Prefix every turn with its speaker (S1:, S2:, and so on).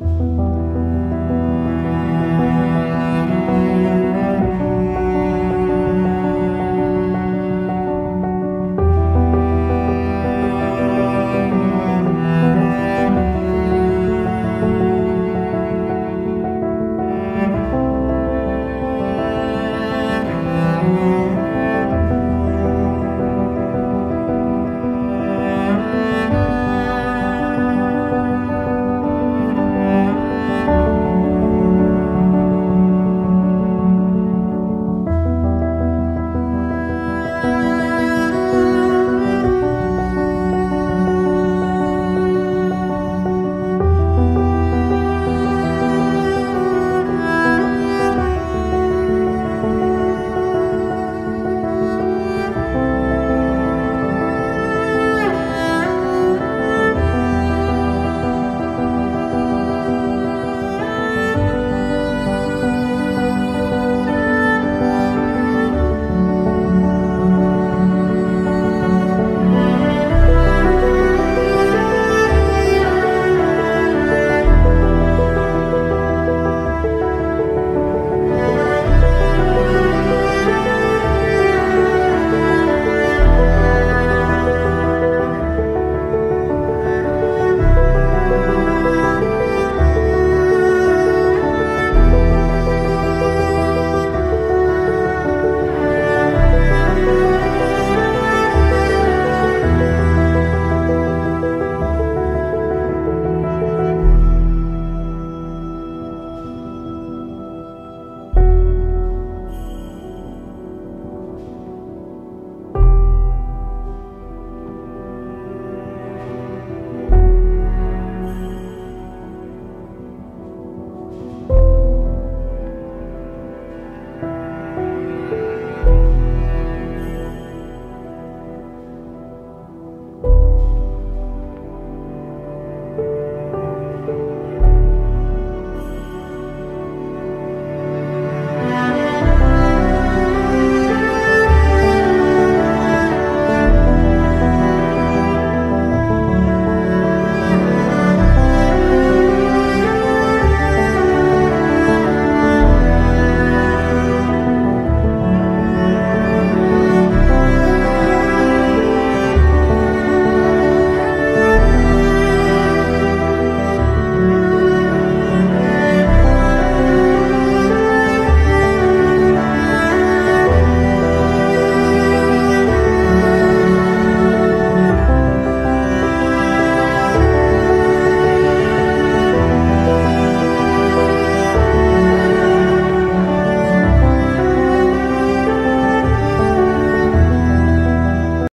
S1: you